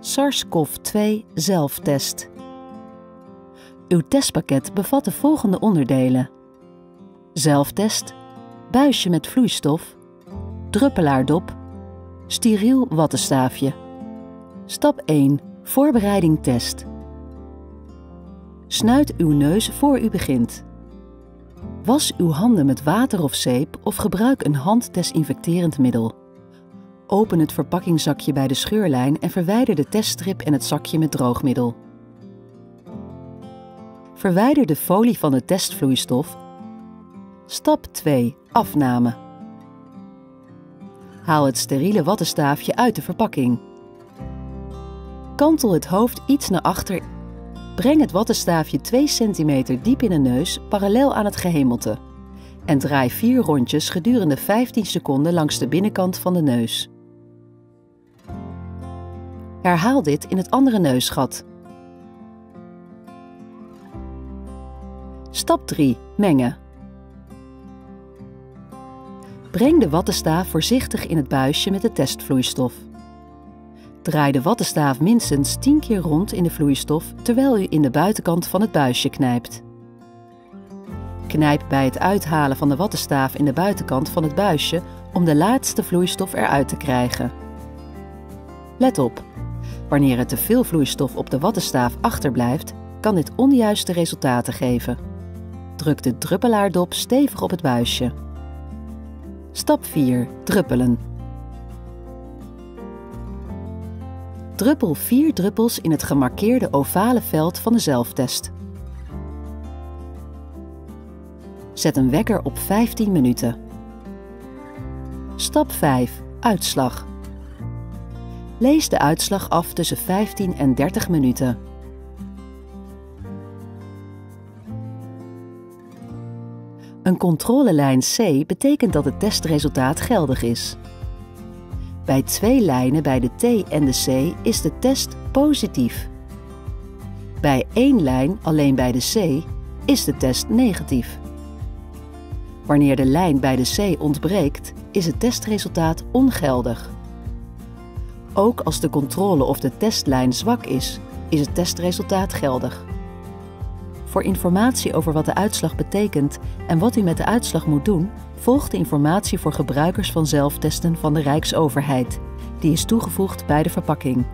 SARS-CoV-2 zelftest. Uw testpakket bevat de volgende onderdelen: zelftest, buisje met vloeistof, druppelaardop, steriel wattenstaafje. Stap 1. Voorbereiding test. Snuit uw neus voor u begint. Was uw handen met water of zeep of gebruik een handdesinfecterend middel. Open het verpakkingzakje bij de scheurlijn en verwijder de teststrip en het zakje met droogmiddel. Verwijder de folie van de testvloeistof. Stap 2. Afname. Haal het steriele wattenstaafje uit de verpakking. Kantel het hoofd iets naar achter. Breng het wattenstaafje 2 cm diep in de neus, parallel aan het gehemelte. En draai 4 rondjes gedurende 15 seconden langs de binnenkant van de neus. Herhaal dit in het andere neusgat. Stap 3. Mengen. Breng de wattenstaaf voorzichtig in het buisje met de testvloeistof. Draai de wattenstaaf minstens 10 keer rond in de vloeistof terwijl u in de buitenkant van het buisje knijpt. Knijp bij het uithalen van de wattenstaaf in de buitenkant van het buisje om de laatste vloeistof eruit te krijgen. Let op, wanneer er te veel vloeistof op de wattenstaaf achterblijft, kan dit onjuiste resultaten geven. Druk de druppelaardop stevig op het buisje. Stap 4. Druppelen. Druppel 4 druppels in het gemarkeerde ovale veld van de zelftest. Zet een wekker op 15 minuten. Stap 5. Uitslag. Lees de uitslag af tussen 15 en 30 minuten. Een controlelijn C betekent dat het testresultaat geldig is. Bij twee lijnen bij de T en de C is de test positief. Bij één lijn alleen bij de C is de test negatief. Wanneer de lijn bij de C ontbreekt, is het testresultaat ongeldig. Ook als de controle of de testlijn zwak is, is het testresultaat geldig. Voor informatie over wat de uitslag betekent en wat u met de uitslag moet doen, volgt de informatie voor gebruikers van zelftesten van de Rijksoverheid. Die is toegevoegd bij de verpakking.